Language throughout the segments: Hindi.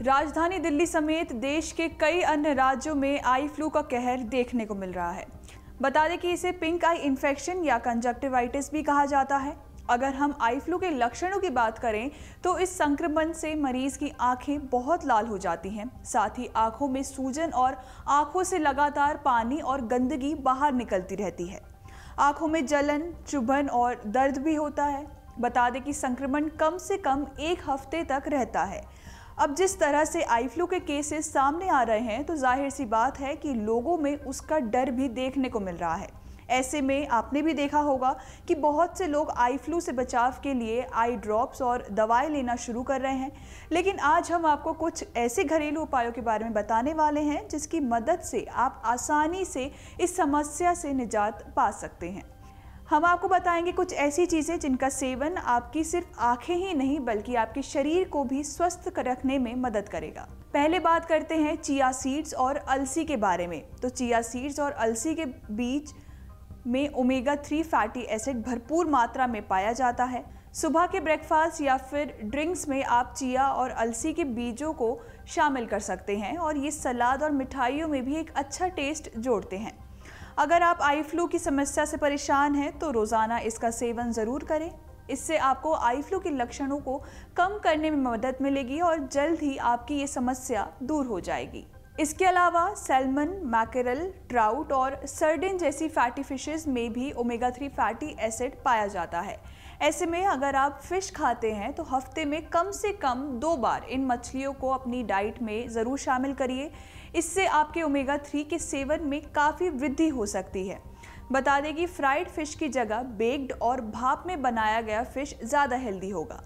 राजधानी दिल्ली समेत देश के कई अन्य राज्यों में आई फ्लू का कहर देखने को मिल रहा है। बता दें कि इसे पिंक आई इन्फेक्शन या कंजक्टिवाइटिस भी कहा जाता है। अगर हम आई फ्लू के लक्षणों की बात करें तो इस संक्रमण से मरीज़ की आँखें बहुत लाल हो जाती हैं। साथ ही आँखों में सूजन और आँखों से लगातार पानी और गंदगी बाहर निकलती रहती है। आँखों में जलन, चुभन और दर्द भी होता है। बता दें कि संक्रमण कम से कम एक हफ़्ते तक रहता है। अब जिस तरह से आई फ्लू के केसेस सामने आ रहे हैं तो ज़ाहिर सी बात है कि लोगों में उसका डर भी देखने को मिल रहा है। ऐसे में आपने भी देखा होगा कि बहुत से लोग आई फ्लू से बचाव के लिए आई ड्रॉप्स और दवाएँ लेना शुरू कर रहे हैं। लेकिन आज हम आपको कुछ ऐसे घरेलू उपायों के बारे में बताने वाले हैं, जिसकी मदद से आप आसानी से इस समस्या से निजात पा सकते हैं। हम आपको बताएँगे कुछ ऐसी चीज़ें जिनका सेवन आपकी सिर्फ़ आँखें ही नहीं, बल्कि आपके शरीर को भी स्वस्थ रखने में मदद करेगा। पहले बात करते हैं चिया सीड्स और अलसी के बारे में। तो चिया सीड्स और अलसी के बीच में ओमेगा थ्री फैटी एसिड भरपूर मात्रा में पाया जाता है। सुबह के ब्रेकफास्ट या फिर ड्रिंक्स में आप चिया और अलसी के बीजों को शामिल कर सकते हैं और ये सलाद और मिठाइयों में भी एक अच्छा टेस्ट जोड़ते हैं। अगर आप आई फ्लू की समस्या से परेशान हैं तो रोज़ाना इसका सेवन ज़रूर करें। इससे आपको आई फ्लू के लक्षणों को कम करने में मदद मिलेगी और जल्द ही आपकी ये समस्या दूर हो जाएगी। इसके अलावा सेल्मन, मैकेरल, ट्राउट और सर्डिन जैसी फैटी फिशेस में भी ओमेगा थ्री फैटी एसिड पाया जाता है। ऐसे में अगर आप फ़िश खाते हैं तो हफ़्ते में कम से कम दो बार इन मछलियों को अपनी डाइट में ज़रूर शामिल करिए। इससे आपके ओमेगा थ्री के सेवन में काफ़ी वृद्धि हो सकती है। बता दें कि फ्राइड फ़िश की जगह बेक्ड और भाप में बनाया गया फ़िश ज़्यादा हेल्दी होगा।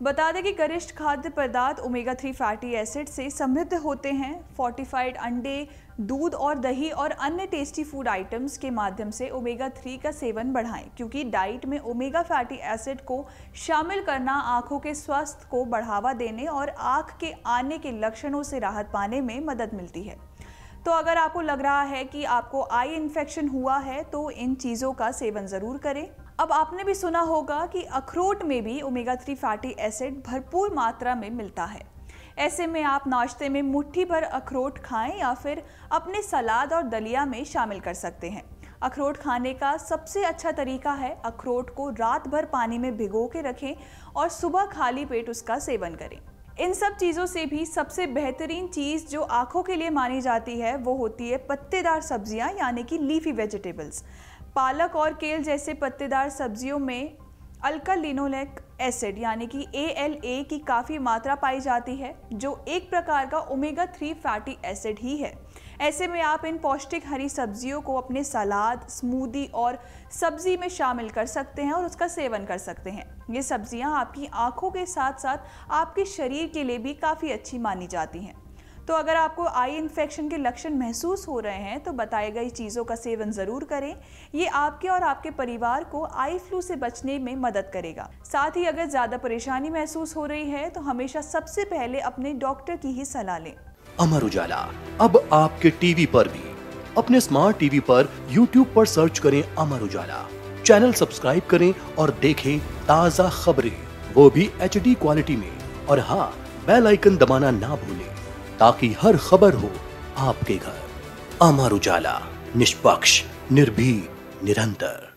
बता दें कि गरिष्ठ खाद्य पदार्थ ओमेगा थ्री फैटी एसिड से समृद्ध होते हैं। फोर्टिफाइड अंडे, दूध और दही और अन्य टेस्टी फ़ूड आइटम्स के माध्यम से ओमेगा थ्री का सेवन बढ़ाएँ, क्योंकि डाइट में ओमेगा फैटी एसिड को शामिल करना आँखों के स्वास्थ्य को बढ़ावा देने और आँख के आने के लक्षणों से राहत पाने में मदद मिलती है। तो अगर आपको लग रहा है कि आपको आई इन्फेक्शन हुआ है तो इन चीज़ों का सेवन ज़रूर करें। अब आपने भी सुना होगा कि अखरोट में भी ओमेगा थ्री फैटी एसिड भरपूर मात्रा में मिलता है। ऐसे में आप नाश्ते में मुट्ठी भर अखरोट खाएँ या फिर अपने सलाद और दलिया में शामिल कर सकते हैं। अखरोट खाने का सबसे अच्छा तरीका है अखरोट को रात भर पानी में भिगो के रखें और सुबह खाली पेट उसका सेवन करें। इन सब चीज़ों से भी सबसे बेहतरीन चीज़ जो आँखों के लिए मानी जाती है, वो होती है पत्तेदार सब्ज़ियाँ, यानी कि लीफी वेजिटेबल्स। पालक और केल जैसे पत्तेदार सब्जियों में अल्कालिनोलेक एसिड यानी कि ए की काफ़ी मात्रा पाई जाती है, जो एक प्रकार का ओमेगा थ्री फैटी एसिड ही है। ऐसे में आप इन पौष्टिक हरी सब्जियों को अपने सलाद स्मूदी और सब्ज़ी में शामिल कर सकते हैं और उसका सेवन कर सकते हैं। ये सब्ज़ियाँ आपकी आँखों के साथ साथ आपके शरीर के लिए भी काफ़ी अच्छी मानी जाती हैं। तो अगर आपको आई इन्फेक्शन के लक्षण महसूस हो रहे हैं तो बताई गई चीज़ों का सेवन ज़रूर करें। ये आपके और आपके परिवार को आई फ्लू से बचने में मदद करेगा। साथ ही अगर ज़्यादा परेशानी महसूस हो रही है तो हमेशा सबसे पहले अपने डॉक्टर की ही सलाह लें। अमर उजाला, अब आपके टीवी पर भी। अपने स्मार्ट टीवी पर यूट्यूब पर सर्च करें अमर उजाला। चैनल सब्सक्राइब करें और देखें ताज़ा खबरें। वो भी HD क्वालिटी में। और हाँ बेल आइकन दबाना ना भूलें। ताकि हर खबर हो आपके घर। अमर उजाला निष्पक्ष निर्भी निरंतर।